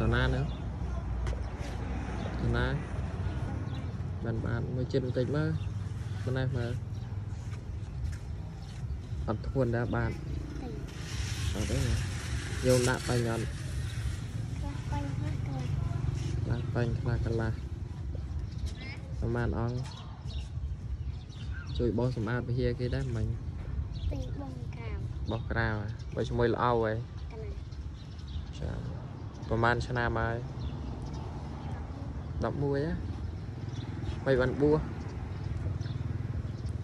តណា nữa តណាបានបានមួយចិត្តបន្តិចមើលប៉ុណ្ណេះមើលអត់ធ្ងន់ដែរបានអត់ទេយកដាក់បាញ់អត់ខ្លះបាញ់ខ្លះទៅខ្លះបាញ់ខ្លះកន្លះប្រហែលអង្គជួយបោសសម្អាតវិហារគេដែរមិញទីបងកាមបោះក្រៅហ៎បើជាមួយល្អហើយកណាចា ប្រហែលឆ្នាំហើយ11ហ៎មិនបានបួស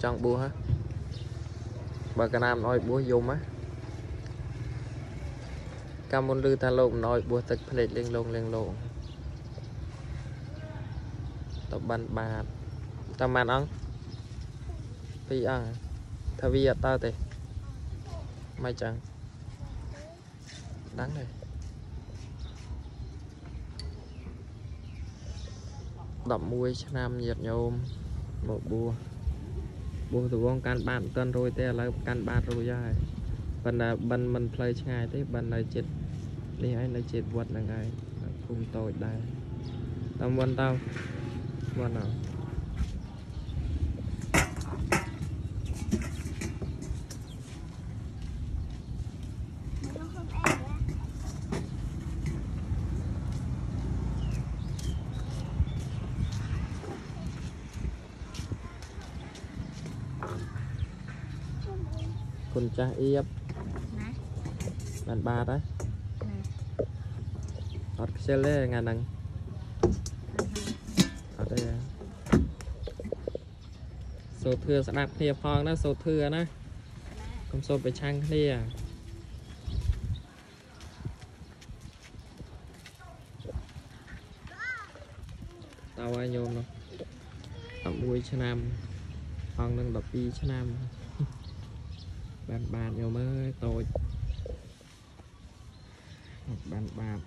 ចង់បួសហ៎បើកណាមមិនអោយបួសយំហ៎កាលមុនឮថាលោកមិនអោយបួសទឹកភ្នែកលេងលងលេងលងតបានបាទតាមបានអង្គពីរអង្គថាវាអត់តើទេមិនចឹងដឹងទេ 11ឆ្នាំញាតញោមមកបួសបួសទៅវងកាន់បានមិនទាន់រួយទេឥឡូវកាន់បានរួយហើយប៉ុន្តែបិណ្ឌមិនផ្លូវឆ្ងាយទេបិណ្ឌនៅចិត្តនេះឯងនៅចិត្តវត្តហ្នឹងឯងភូមិតូចដែរតាមវត្តទៅវត្តណា មិនខ្លួនអែក គុណចាស់អៀបណាបានបាទហ៎ណាអត់ខ្ជិលទេថ្ងៃហ្នឹងអត់ទេសូត្រធឿស្ដាប់គ្នាផងណាសូត្រធឿណាកុំសូត្រប្រឆាំងគ្នាតើឲ្យញោមនោះ11ឆ្នាំអង្គនឹង12ឆ្នាំ បានបាទញោមអើយតូចបានបាទ